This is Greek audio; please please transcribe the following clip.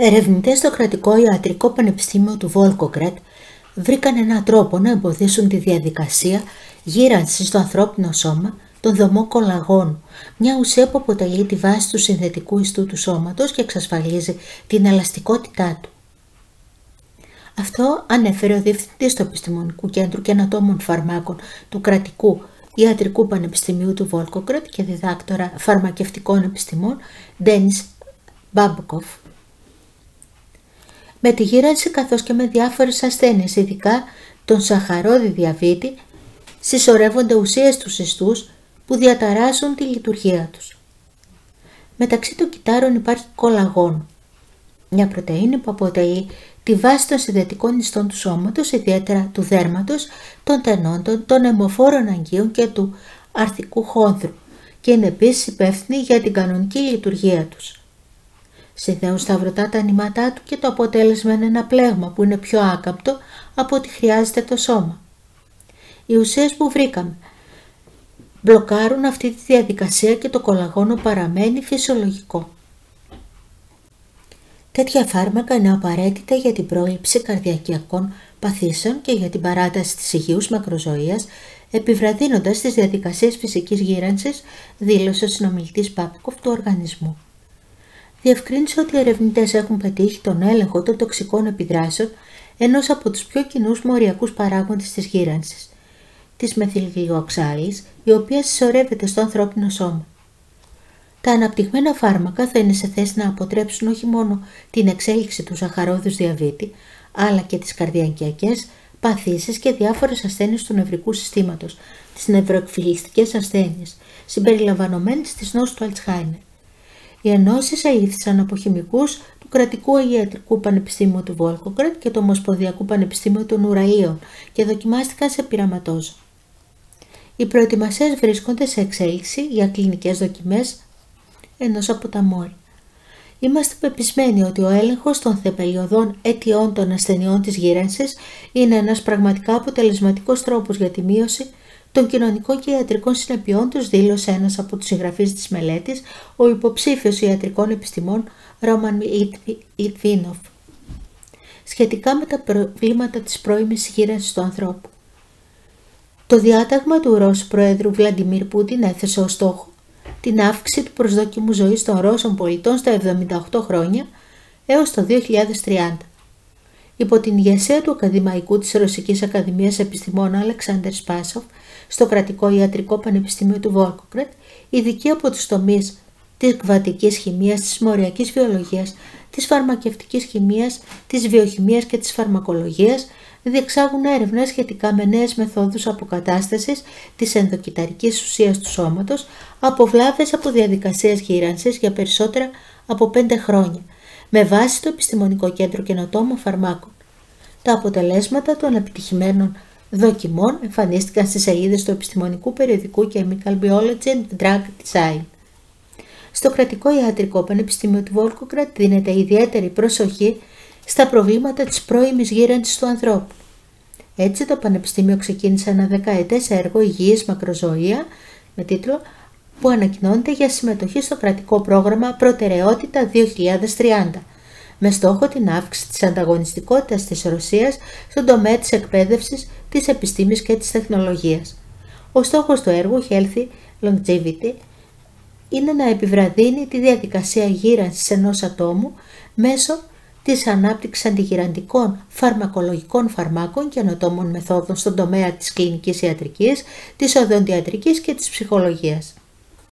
Ερευνητές στο κρατικό ιατρικό πανεπιστήμιο του Βόλκογκρατ βρήκαν έναν τρόπο να εμποδίσουν τη διαδικασία γύρανσης στο ανθρώπινο σώμα τον δομό κολαγόνου, μια ουσία που αποτελεί τη βάση του συνθετικού ιστού του σώματος και εξασφαλίζει την ελαστικότητά του. Αυτό ανέφερε ο Διευθυντής του Επιστημονικού Κέντρου και Ανατόμων Φαρμάκων του Κρατικού Ιατρικού Πανεπιστημίου του Βόλκογκρατ και διδάκτορα φαρμακευτικών επιστημών Ντένις Μπάμποκοφ με τη γύρανση καθώς και με διάφορες ασθένειες, ειδικά τον σαχαρόδι διαβήτη, συσσωρεύονται ουσίες του ιστούς που διαταράσσουν τη λειτουργία τους. Μεταξύ των κυτάρων υπάρχει κολαγόν, μια πρωτεΐνη που αποτελεί τη βάση των συνδετικών ιστών του σώματος, ιδιαίτερα του δέρματος, των τενόντων, των αιμοφόρων αγγείων και του αρθικού χόνδρου και είναι επίσης υπεύθυνη για την κανονική λειτουργία τους. Συνδέουν σταυρωτά τα νήματά του και το αποτέλεσμα είναι ένα πλέγμα που είναι πιο άκαπτο από ό,τι χρειάζεται το σώμα. Οι ουσίες που βρήκαμε μπλοκάρουν αυτή τη διαδικασία και το κολαγόνο παραμένει φυσιολογικό. Τέτοια φάρμακα είναι απαραίτητα για την πρόληψη καρδιακιακών παθήσεων και για την παράταση της υγιούς μακροζωίας, επιβραδύνοντας τις διαδικασίες φυσικής γύρανσης, δήλωσε ο συνομιλητής Πάπικοφ του οργανισμού διευκρίνησε ότι οι ερευνητές έχουν πετύχει τον έλεγχο των τοξικών επιδράσεων ενός από τους πιο κοινούς μοριακούς παράγοντες της γύρανσης, της μεθυλγλυοξάλη, η οποία συσσωρεύεται στο ανθρώπινο σώμα. Τα αναπτυγμένα φάρμακα θα είναι σε θέση να αποτρέψουν όχι μόνο την εξέλιξη του ζαχαρόδους διαβήτη, αλλά και τις καρδιακιακές παθήσεις και διάφορες ασθένειες του νευρικού συστήματος, τις νευροεκφυλιστικές ασθένειες, συμπεριλαμβανομένες της νόσου του Αλτσχάινερ. Οι ενώσεις ελήφθησαν από χημικούς του Κρατικού Ιατρικού Πανεπιστήμιου του Βόλκοκρατ και του Ομοσπονδιακού Πανεπιστήμιου των Ουραλίων και δοκιμάστηκαν σε πειραματόζω. Οι προετοιμασίες βρίσκονται σε εξέλιξη για κλινικές δοκιμές ενός από τα μόρια. Είμαστε πεπισμένοι ότι ο έλεγχος των θεμελιωδών αιτιών των ασθενειών της γύρανσης είναι ένας πραγματικά αποτελεσματικός τρόπος για τη μείωση των κοινωνικών και ιατρικών συνεπειών τους δήλωσε ένας από τους συγγραφείς της μελέτης, ο υποψήφιος ιατρικών επιστημών Ρόμαν Ιτβίνοφ, σχετικά με τα προβλήματα της πρώιμης γύρανσης του ανθρώπου. Το διάταγμα του Ρώσου Προέδρου Βλαντιμίρ Πούτιν έθεσε ως στόχο την αύξηση του προσδόκιμου ζωής των Ρώσων πολιτών στα 78 χρόνια έως το 2030. Υπό την ηγεσία του ακαδημαϊκού της Ρωσικής Ακαδημίας Επιστημών Αλεξάνδρ Σπάσοφ, στο Κρατικό Ιατρικό Πανεπιστήμιο του Βόλκοκρατ, ειδικοί από τους τομείς της κβατικής χημίας, της μοριακής βιολογίας, της φαρμακευτικής χημίας, της βιοχημίας και της φαρμακολογίας, διεξάγουν έρευνα σχετικά με νέες μεθόδους αποκατάστασης της ενδοκυταρικής ουσίας του σώματος από βλάβες από διαδικασίες γύρανσης για περισσότερα από 5 χρόνια, με βάση το Επιστημονικό Κέντρο Καινοτόμων Φαρμάκων. Τα αποτελέσματα των επιτυχημένων δοκιμών εμφανίστηκαν στις σελίδες του επιστημονικού περιοδικού Chemical Biology and Drug Design. Στο κρατικό ιατρικό πανεπιστήμιο του Βόλκοκρατ δίνεται ιδιαίτερη προσοχή στα προβλήματα της πρώιμης γύρανσης του ανθρώπου. Έτσι το Πανεπιστήμιο ξεκίνησε ένα δεκαετές έργο υγιής μακροζωία με τίτλο που ανακοινώνεται για συμμετοχή στο κρατικό πρόγραμμα Προτεραιότητα 2030 με στόχο την αύξηση της ανταγωνιστικότητας της Ρωσίας στον τομέα της εκπαίδευσης, της επιστήμης και της τεχνολογίας. Ο στόχος του έργου Healthy Longevity είναι να επιβραδύνει τη διαδικασία γύρανσης ενός ατόμου μέσω της ανάπτυξης αντιγυραντικών φαρμακολογικών φαρμάκων και ανωτόμων μεθόδων στον τομέα της κλινικής ιατρικής, της οδοντιατρικής και της ψυχολογίας.